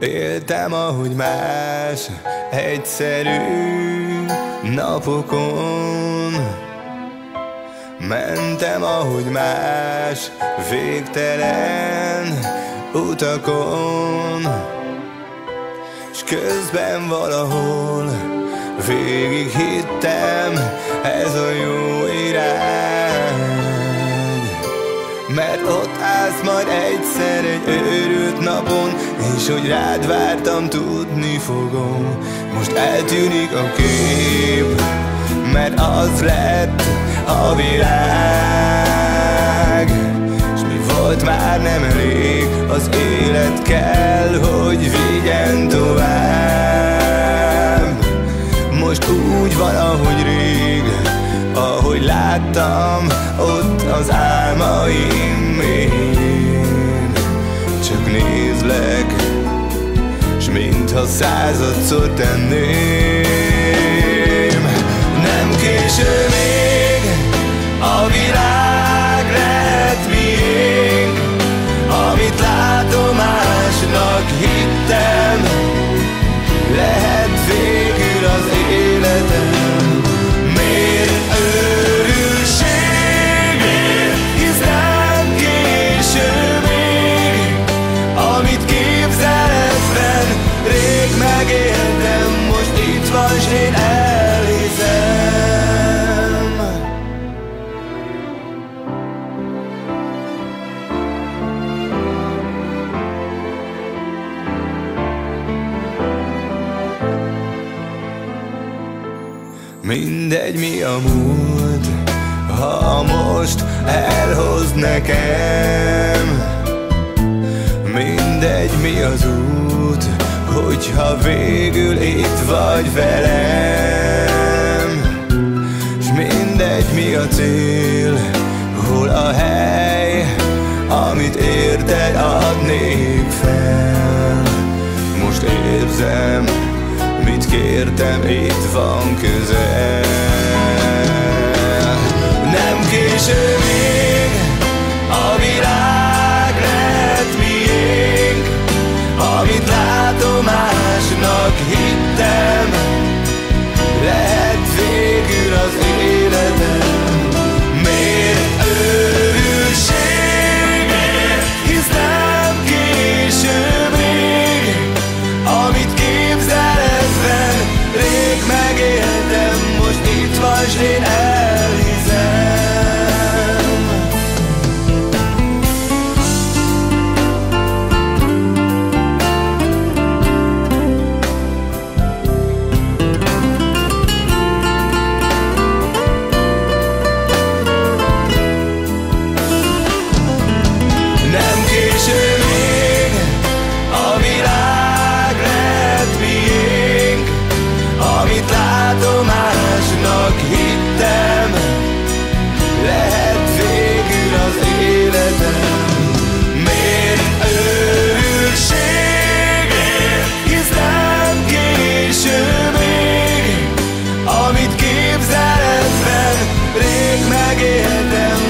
Éltem, ahogy más, egyszerű napokon. Mentem, ahogy más, végtelen utakon. S közben valahol végig hittem, ez a jó irány. Mert ott állsz majd egyszer Hogy rád vártam, tudni fogom. Most eltűnik a kép Mert az lett a világ. És mi volt már nem elég Az élet kell, hogy vigyen tovább. Most úgy van, ahogy rég Ahogy láttam ott az álmaim én. Csak nézlek, mintha századszor tenném. Nem késő Mindegy mi a múlt, ha most elhoz nekem. Mindegy mi az út, hogyha végül itt vagy velem. S mindegy mi a cél, hol a hely, amit érted adnék fel. Most érzem, kértem, itt van közel. Nem késő I get down